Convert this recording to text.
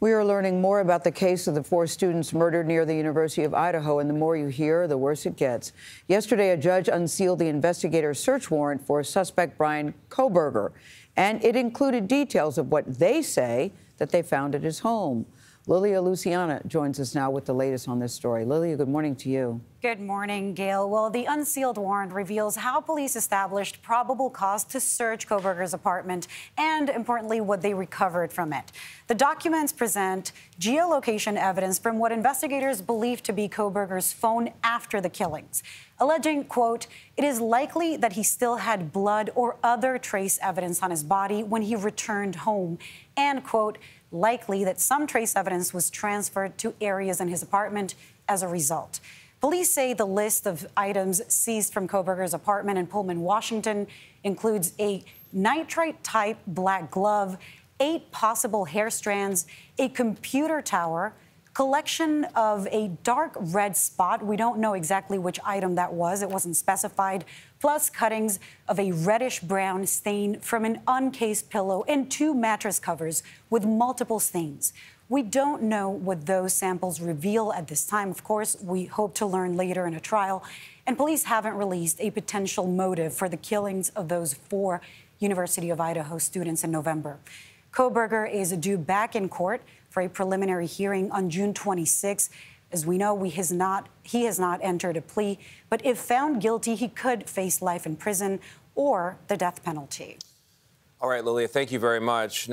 We are learning more about the case of the four students murdered near the University of Idaho, and the more you hear, the worse it gets. Yesterday, a judge unsealed the investigator's search warrant for suspect Bryan Kohberger, and it included details of what they say that they found at his home. Lilia Luciano joins us now with the latest on this story. Lilia, good morning to you. Good morning, Gayle. Well, the unsealed warrant reveals how police established probable cause to search Kohberger's apartment and, importantly, what they recovered from it. The documents present geolocation evidence from what investigators believe to be Kohberger's phone after the killings, alleging, quote, it is likely that he still had blood or other trace evidence on his body when he returned home, and, quote, likely that some trace evidence was transferred to areas in his apartment as a result. Police say the list of items seized from Kohberger's apartment in Pullman, Washington includes a nitrile type black glove, eight possible hair strands, a computer tower, collection of a dark red spot. We don't know exactly which item that was, it wasn't specified, plus cuttings of a reddish brown stain from an uncased pillow and two mattress covers with multiple stains. We don't know what those samples reveal at this time. Of course, we hope to learn later in a trial. And police haven't released a potential motive for the killings of those four University of Idaho students in November. Kohberger is due back in court for a preliminary hearing on June 26. As we know, has not, he has not entered a plea, but if found guilty, he could face life in prison or the death penalty. All right, Lilia, thank you very much. Now